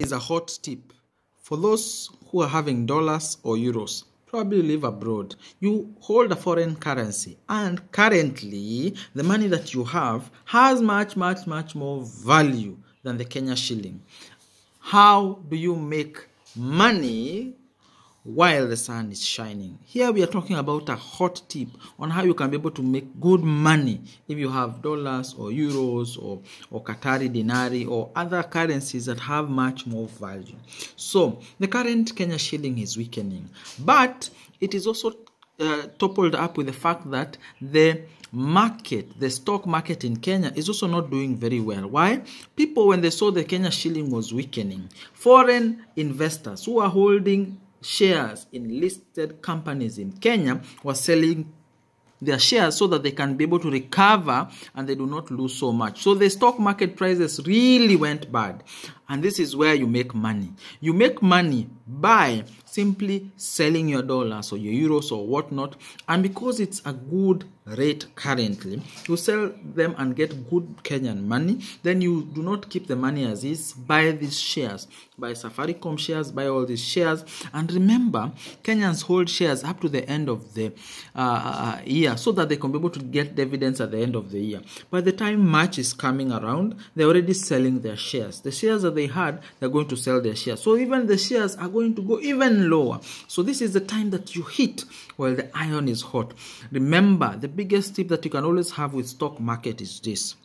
is a hot tip for those who are having dollars or euros probably live abroad. You hold a foreign currency and currently the money that you have has much much much more value than the kenya shilling. How do you make money while the sun is shining. Here we are talking about a hot tip on how you can be able to make good money if you have dollars or euros or, or Qatari dinari or other currencies that have much more value. So the current Kenya shilling is weakening, but it is also uh, toppled up with the fact that the market, the stock market in Kenya is also not doing very well. Why? People, when they saw the Kenya shilling was weakening, foreign investors who are holding shares in listed companies in Kenya were selling their shares so that they can be able to recover and they do not lose so much. So the stock market prices really went bad. And this is where you make money. You make money by simply selling your dollars or your euros or whatnot. And because it's a good rate currently, you sell them and get good Kenyan money. Then you do not keep the money as is. Buy these shares. Buy Safaricom shares, buy all these shares. And remember, Kenyans hold shares up to the end of the uh, year so that they can be able to get dividends at the end of the year. By the time March is coming around, they're already selling their shares. The shares that they had, they're going to sell their shares. So even the shares are going to go even lower. So this is the time that you hit while the iron is hot. Remember, the biggest tip that you can always have with stock market is this.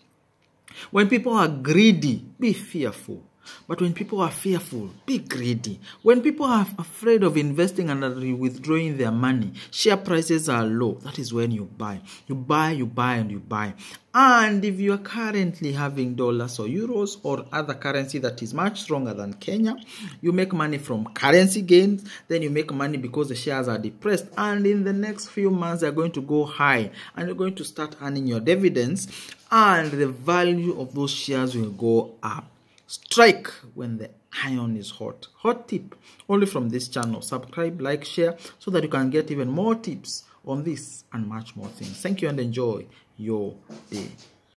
When people are greedy, be fearful. But when people are fearful, be greedy. When people are afraid of investing and withdrawing their money, share prices are low. That is when you buy. You buy, you buy, and you buy. And if you are currently having dollars or euros or other currency that is much stronger than Kenya, you make money from currency gains. Then you make money because the shares are depressed. And in the next few months, they're going to go high and you're going to start earning your dividends. And the value of those shares will go up. Strike when the iron is hot. Hot tip only from this channel. Subscribe, like, share so that you can get even more tips on this and much more things. Thank you and enjoy your day.